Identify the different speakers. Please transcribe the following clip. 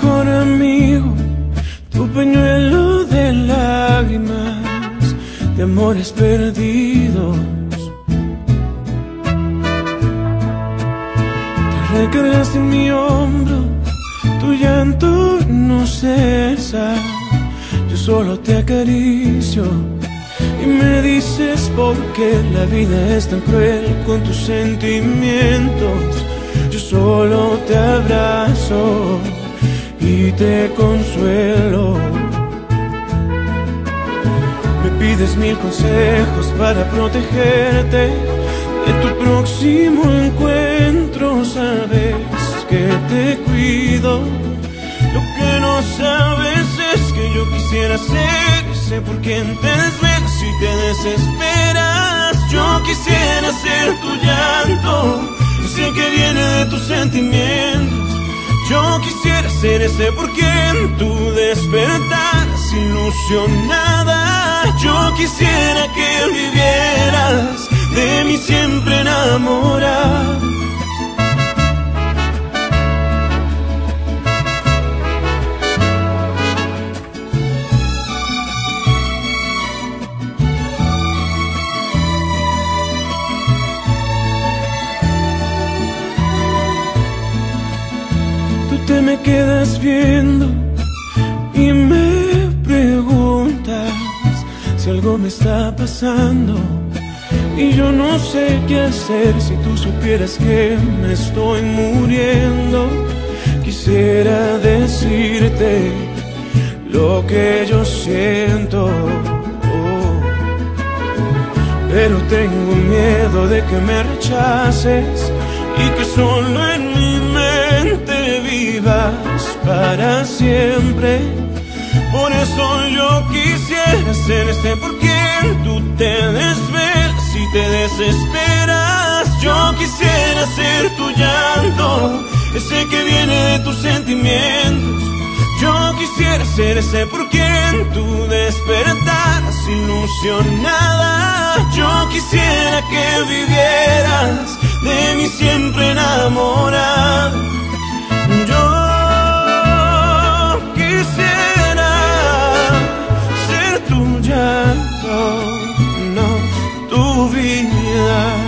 Speaker 1: mejor amigo, tu pañuelo de lágrimas, de amores perdidos. Te recargas en mi hombro, tu llanto no cesa, yo solo te acaricio. Y me dices por qué la vida es tan cruel con tus sentimientos. Yo solo te abrazo y te consuelo. Me pides mil consejos para protegerte de tu próximo encuentro. Sabes que te cuido. Lo que no sabes es que yo quisiera ser ese por quien te desvelas y te desesperas. Yo quisiera ser tu llanto, sé que viene de tus sentimientos. Yo quisiera ser ese por quien tú despertaras ilusionada. Yo quisiera que vivieras de mí siempre enamorada. Te me quedas viendo y me preguntas si algo me está pasando. Y yo no sé qué hacer si tú supieras que me estoy muriendo. Quisiera decirte lo que yo siento. oh. Pero tengo miedo de que me rechaces y que solo en para siempre. Por eso yo quisiera ser este por quien tú te desvelas y te desesperas. Yo quisiera ser tu llanto, ese que viene de tus sentimientos. Yo quisiera ser ese por quien tú despertaras ilusionada. Yo quisiera que vivieras de mí siempre enamorada. vinha.